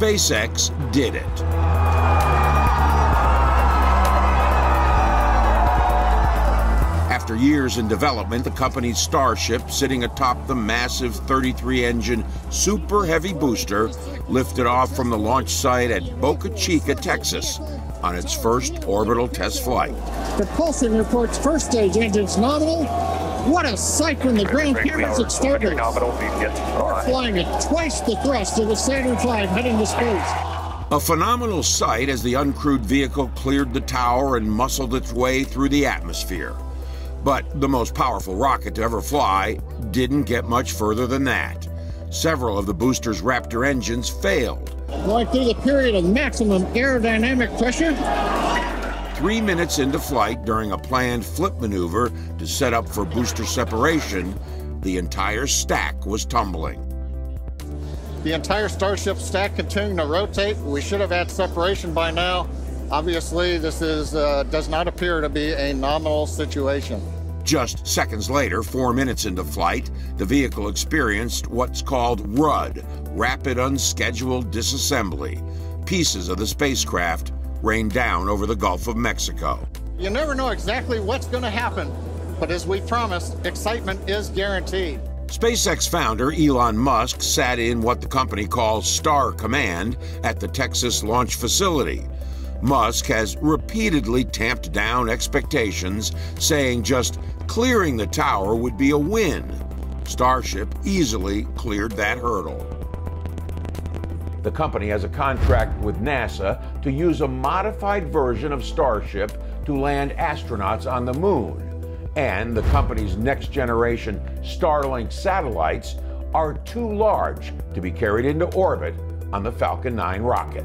SpaceX did it. Years in development, the company's Starship, sitting atop the massive 33 engine Super Heavy booster, lifted off from the launch site at Boca Chica, Texas, on its first orbital test flight. Propulsion reports first stage engines nominal, what a sight when the ground here as it. We're flying at twice the thrust of the Saturn V heading to space. A phenomenal sight as the uncrewed vehicle cleared the tower and muscled its way through the atmosphere. But the most powerful rocket to ever fly didn't get much further than that. Several of the booster's Raptor engines failed. Going through the period of maximum aerodynamic pressure, Three minutes into flight during a planned flip maneuver to set up for booster separation, the entire stack was tumbling. the entire Starship stack continuing to rotate. We should have had separation by now. Obviously, this is uh, does not appear to be a nominal situation. Just seconds later, four minutes into flight, the vehicle experienced what's called RUD, Rapid Unscheduled Disassembly. Pieces of the spacecraft rained down over the Gulf of Mexico. You never know exactly what's going to happen, but as we promised, excitement is guaranteed. SpaceX founder Elon Musk sat in what the company calls Star Command at the Texas launch facility. Musk has repeatedly tamped down expectations, saying just clearing the tower would be a win. Starship easily cleared that hurdle. The company has a contract with NASA to use a modified version of Starship to land astronauts on the moon. And the company's next generation Starlink satellites are too large to be carried into orbit on the Falcon 9 rocket.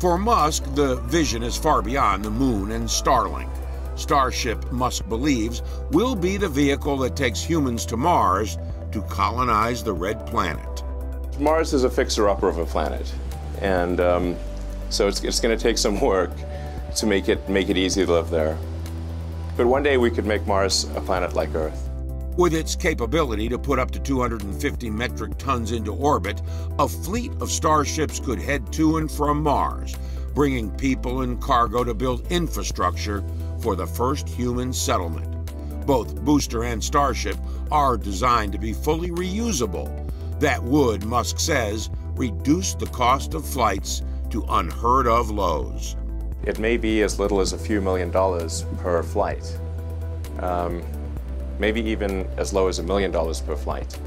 For Musk, the vision is far beyond the moon and Starlink. Starship, Musk believes, will be the vehicle that takes humans to Mars to colonize the red planet. Mars is a fixer-upper of a planet, and um, so it's, it's going to take some work to make it make it easy to live there. But one day we could make Mars a planet like Earth. With its capability to put up to 250 metric tons into orbit, a fleet of starships could head to and from Mars, bringing people and cargo to build infrastructure for the first human settlement. Both booster and starship are designed to be fully reusable. That would, Musk says, reduce the cost of flights to unheard of lows. It may be as little as a few million dollars per flight, um, maybe even as low as a million dollars per flight.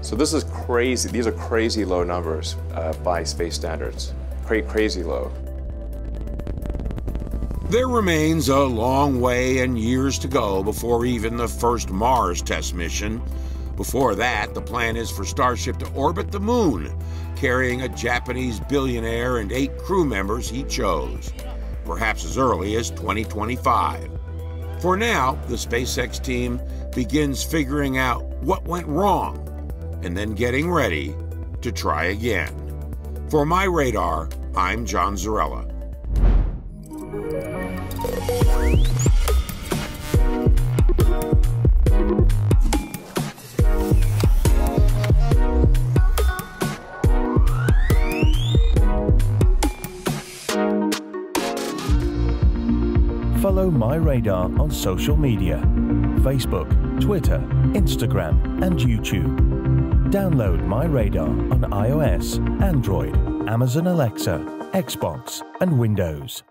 So this is crazy. These are crazy low numbers uh, by space standards. Cra crazy low. There remains a long way and years to go before even the first Mars test mission. Before that, the plan is for Starship to orbit the moon, carrying a Japanese billionaire and eight crew members he chose, perhaps as early as 2025. For now, the SpaceX team begins figuring out what went wrong and then getting ready to try again. For my radar, I'm John Zarrella. Follow My Radar on social media Facebook, Twitter, Instagram, and YouTube. Download My Radar on iOS, Android, Amazon Alexa, Xbox, and Windows.